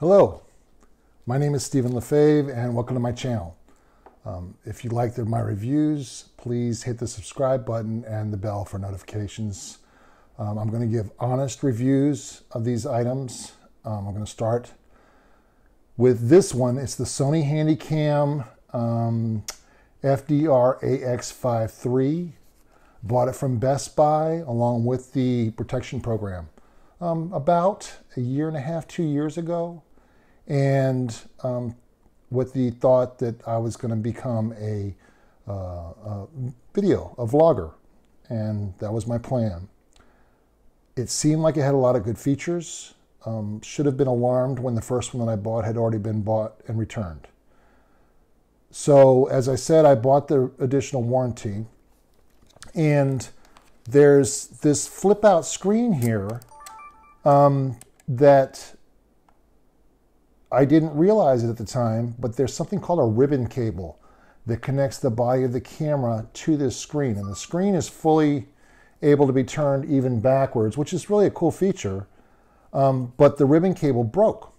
Hello, my name is Stephen LaFave and welcome to my channel. Um, if you like my reviews, please hit the subscribe button and the bell for notifications. Um, I'm going to give honest reviews of these items. Um, I'm going to start with this one. It's the Sony Handycam um, FDR AX53. Bought it from Best Buy along with the protection program um, about a year and a half, two years ago, and um, with the thought that I was going to become a, uh, a video, a vlogger, and that was my plan. It seemed like it had a lot of good features. Um, should have been alarmed when the first one that I bought had already been bought and returned. So, as I said, I bought the additional warranty, and there's this flip out screen here um, that I didn't realize it at the time, but there's something called a ribbon cable that connects the body of the camera to this screen. And the screen is fully able to be turned even backwards, which is really a cool feature. Um, but the ribbon cable broke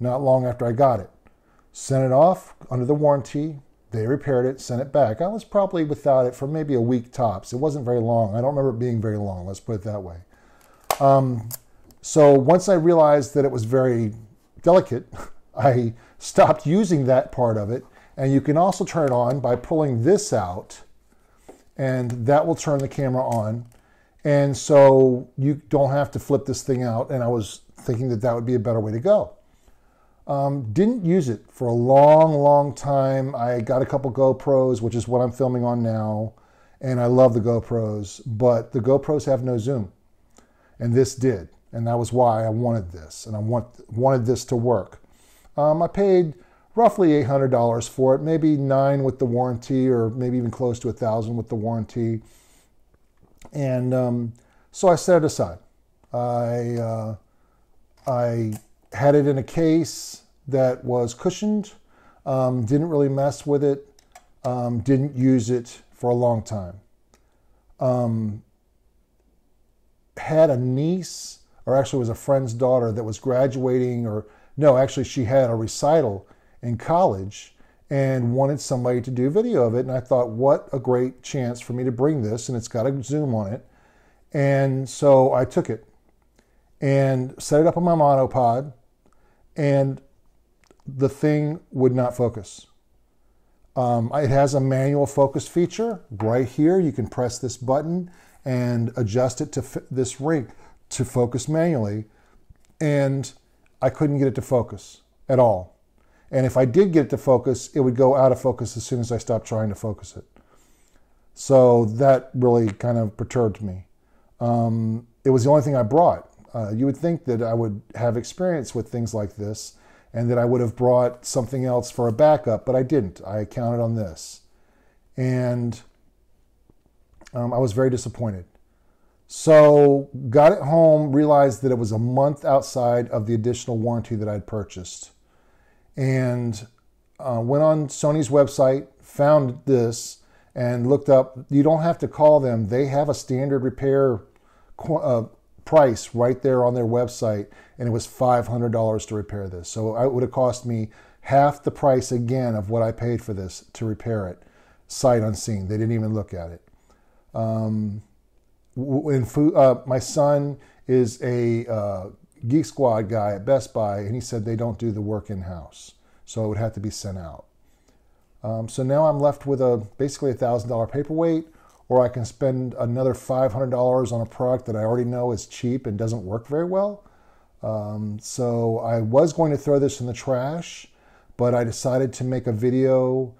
not long after I got it. Sent it off under the warranty. They repaired it, sent it back. I was probably without it for maybe a week tops. It wasn't very long. I don't remember it being very long, let's put it that way. Um, so once I realized that it was very delicate, I stopped using that part of it. And you can also turn it on by pulling this out, and that will turn the camera on. And so you don't have to flip this thing out. And I was thinking that that would be a better way to go. Um, didn't use it for a long, long time. I got a couple GoPros, which is what I'm filming on now, and I love the GoPros, but the GoPros have no zoom, and this did and that was why I wanted this, and I want, wanted this to work. Um, I paid roughly $800 for it, maybe nine with the warranty, or maybe even close to a thousand with the warranty. And um, so I set it aside. I uh, I had it in a case that was cushioned. Um, didn't really mess with it. Um, didn't use it for a long time. Um, had a niece or actually was a friend's daughter that was graduating, or no, actually she had a recital in college and wanted somebody to do video of it. And I thought, what a great chance for me to bring this, and it's got a zoom on it. And so I took it and set it up on my monopod, and the thing would not focus. Um, it has a manual focus feature right here. You can press this button and adjust it to this ring to focus manually, and I couldn't get it to focus at all. And if I did get it to focus, it would go out of focus as soon as I stopped trying to focus it. So that really kind of perturbed me. Um, it was the only thing I brought. Uh, you would think that I would have experience with things like this and that I would have brought something else for a backup, but I didn't. I counted on this. And um, I was very disappointed. So got it home, realized that it was a month outside of the additional warranty that I'd purchased, and uh, went on Sony's website, found this, and looked up. You don't have to call them; they have a standard repair uh, price right there on their website, and it was five hundred dollars to repair this. So it would have cost me half the price again of what I paid for this to repair it, sight unseen. They didn't even look at it. Um, when uh, my son is a uh, Geek Squad guy at Best Buy, and he said they don't do the work in house, so it would have to be sent out. Um, so now I'm left with a basically a thousand dollar paperweight, or I can spend another five hundred dollars on a product that I already know is cheap and doesn't work very well. Um, so I was going to throw this in the trash, but I decided to make a video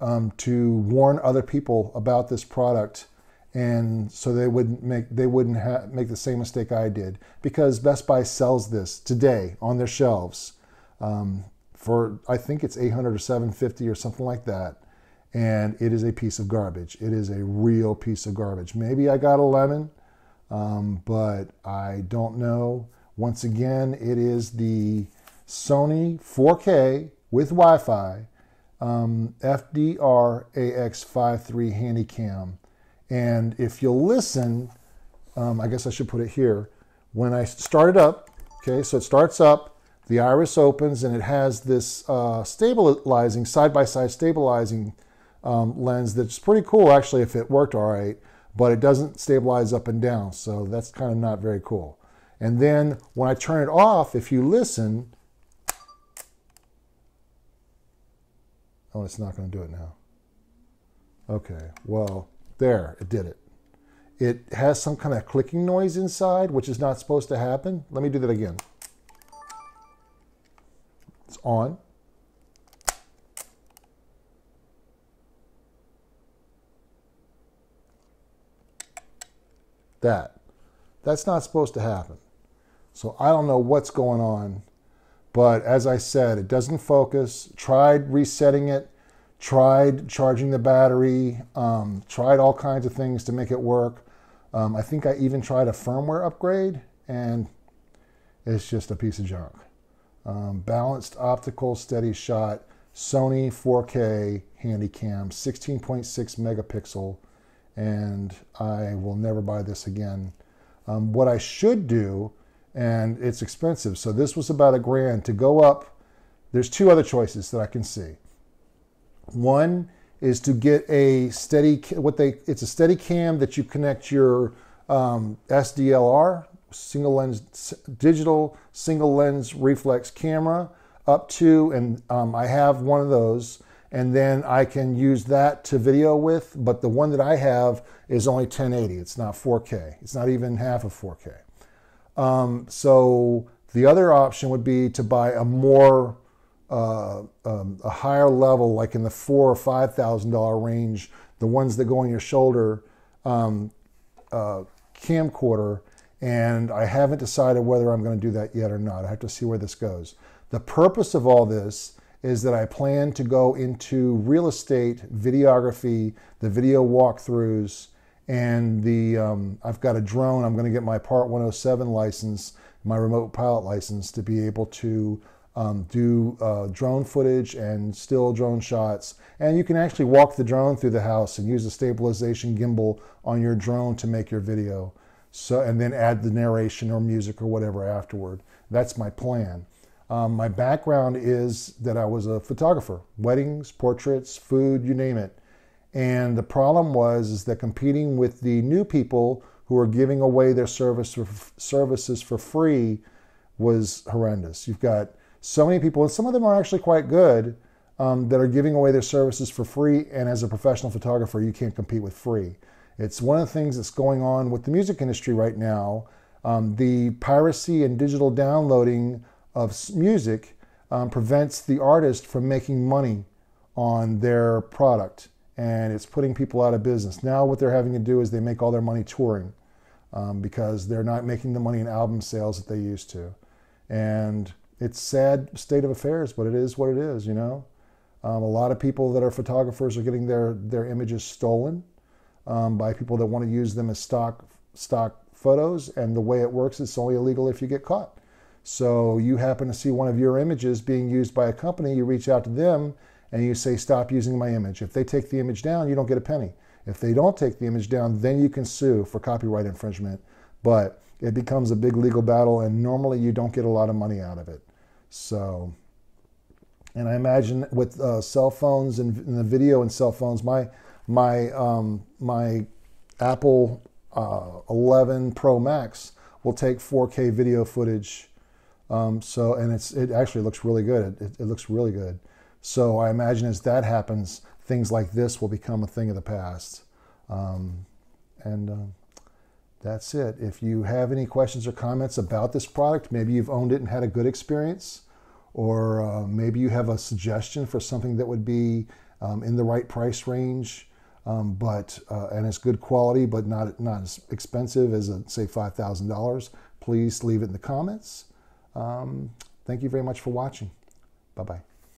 um, to warn other people about this product and so they wouldn't make they wouldn't ha- make the same mistake I did because Best Buy sells this today on their shelves um, for I think it's 800 or 750 or something like that, and it is a piece of garbage. It is a real piece of garbage. Maybe I got a lemon, um, but I don't know. Once again, it is the Sony 4K with Wi-Fi um, FDR AX53 Handycam and if you'll listen, um, I guess I should put it here. When I start it up, okay, so it starts up, the iris opens and it has this uh, stabilizing, side by side stabilizing um, lens that's pretty cool actually if it worked all right, but it doesn't stabilize up and down. So that's kind of not very cool. And then when I turn it off, if you listen, oh, it's not going to do it now. Okay, well, there, it did it. It has some kind of clicking noise inside, which is not supposed to happen. Let me do that again. It's on. That. That's not supposed to happen. So I don't know what's going on. But as I said, it doesn't focus. Tried resetting it, tried charging the battery, um, tried all kinds of things to make it work. Um, I think I even tried a firmware upgrade, and it's just a piece of junk. Um, balanced optical steady shot, Sony 4K Handycam, 16.6 megapixel, and I will never buy this again. Um, what I should do, and it's expensive, so this was about a grand to go up. There's two other choices that I can see. One is to get a steady what they it's a steady cam that you connect your um, SDLR single lens digital single lens reflex camera up to and um, I have one of those. And then I can use that to video with but the one that I have is only 1080 it's not 4K it's not even half of 4K um, so the other option would be to buy a more uh, um, a higher level, like in the four or five thousand dollar range, the ones that go on your shoulder um, uh, camcorder, and I haven't decided whether I'm going to do that yet or not. I have to see where this goes. The purpose of all this is that I plan to go into real estate, videography, the video walkthroughs, and the um, I've got a drone. I'm going to get my Part 107 license, my remote pilot license, to be able to um, do uh, drone footage and still drone shots. And you can actually walk the drone through the house and use a stabilization gimbal on your drone to make your video. So, and then add the narration or music or whatever afterward. That's my plan. Um, my background is that I was a photographer, weddings, portraits, food, you name it. And the problem was is that competing with the new people who are giving away their service for, services for free was horrendous. You've got so many people, and some of them are actually quite good, um, that are giving away their services for free. And as a professional photographer, you can't compete with free. It's one of the things that's going on with the music industry right now. Um, the piracy and digital downloading of music um, prevents the artist from making money on their product and it's putting people out of business. Now, what they're having to do is they make all their money touring um, because they're not making the money in album sales that they used to. And it's sad state of affairs, but it is what it is, you know. Um, a lot of people that are photographers are getting their their images stolen um, by people that want to use them as stock stock photos, and the way it works, it's only illegal if you get caught. So you happen to see one of your images being used by a company, you reach out to them and you say, "Stop using my image." If they take the image down, you don't get a penny. If they don't take the image down, then you can sue for copyright infringement. But it becomes a big legal battle, and normally you don't get a lot of money out of it. So, and I imagine with uh, cell phones and, and, the video and cell phones, my my um, my Apple uh, 11 Pro Max will take 4K video footage. Um, so, and it's it actually looks really good. It, it, it looks really good. So, I imagine as that happens, things like this will become a thing of the past. Um, and uh, that's it. If you have any questions or comments about this product, maybe you've owned it and had a good experience, or uh, maybe you have a suggestion for something that would be um, in the right price range, um, but uh, and it's good quality, but not not as expensive as a, say five thousand dollars. Please leave it in the comments. Um, thank you very much for watching. Bye bye.